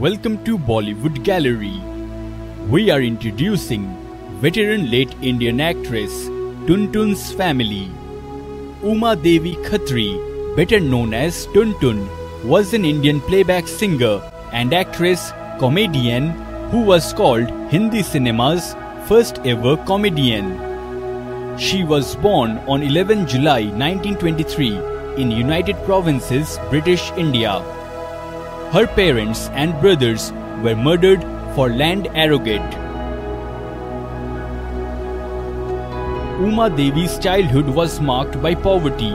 Welcome to Bollywood Gallery. We are introducing veteran late Indian actress Tuntun's family. Uma Devi Khatri, better known as Tuntun, was an Indian playback singer and actress comedian who was called Hindi cinema's first ever comedian. She was born on 11 July 1923 in United Provinces, British India. Her parents and brothers were murdered for land arrogate. Uma Devi's childhood was marked by poverty.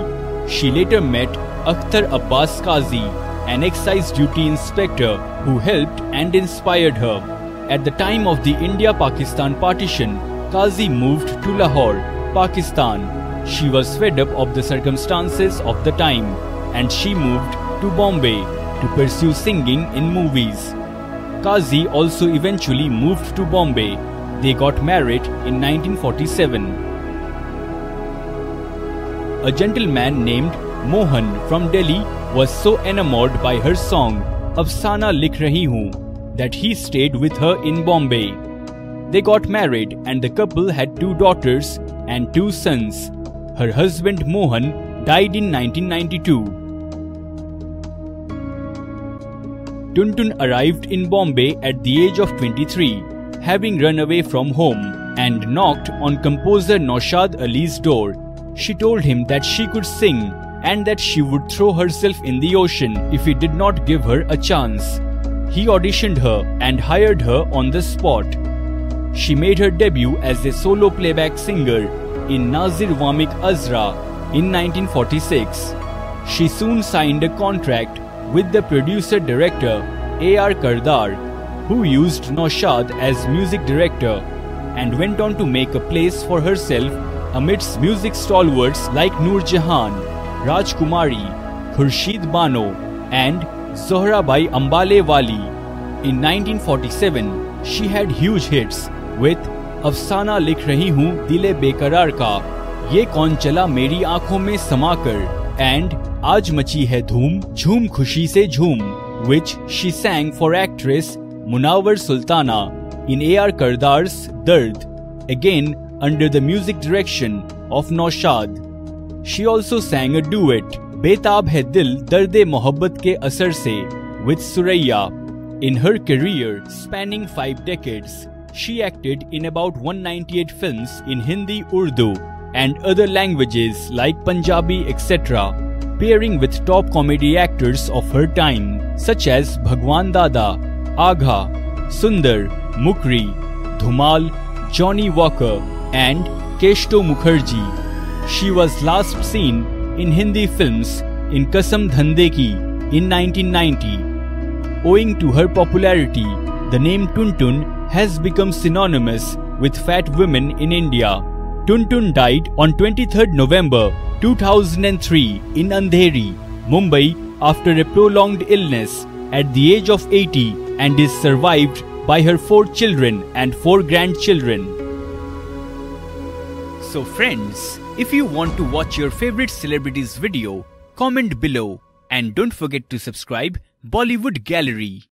She later met Akhtar Abbas Kazi, an excise duty inspector who helped and inspired her. At the time of the India-Pakistan partition, Kazi moved to Lahore, Pakistan she was fed up of the circumstances of the time and she moved to Bombay to pursue singing in movies. Kazi also eventually moved to Bombay. They got married in 1947. A gentleman named Mohan from Delhi was so enamored by her song Afsana Likh Rahi Hoon that he stayed with her in Bombay. They got married and the couple had two daughters and two sons. Her husband Mohan died in 1992. Tuntun arrived in Bombay at the age of 23, having run away from home, and knocked on composer Naushad Ali's door. She told him that she could sing and that she would throw herself in the ocean if he did not give her a chance. He auditioned her and hired her on the spot. She made her debut as a solo playback singer in Nazir Wamik Azra in 1946. She soon signed a contract with the producer-director A.R. Kardar, who used Naushad as music director and went on to make a place for herself amidst music stalwarts like Noor Jahan, Raj Kumari, Khurshid Bano, and Zohrabai Ambale Wali. In 1947, she had huge hits with "Afsana likh rahi hoon dile bekarar ka," "Ye कौन chala meri आंखों mein samakar." And Aaj Machi Hai Dhoom, Jhoom Khushi Se Jhoom, which she sang for actress Munawar Sultana in A.R. Kardar's Dard, again under the music direction of Naushad, She also sang a duet, Betab Hai Dil Darde Mohabbat Ke Asar Se, with Suraiya. In her career spanning five decades, she acted in about 198 films in Hindi Urdu and other languages like Punjabi, etc., pairing with top comedy actors of her time, such as Bhagwan Dada, Agha, Sundar, Mukri, Dhumal, Johnny Walker, and Keshto Mukherjee. She was last seen in Hindi films in Kasam Dhande Ki in 1990. Owing to her popularity, the name Tuntun has become synonymous with fat women in India. Tuntun died on 23 November 2003 in Andheri, Mumbai after a prolonged illness at the age of 80 and is survived by her four children and four grandchildren. So friends, if you want to watch your favorite celebrities video, comment below and don't forget to subscribe Bollywood Gallery.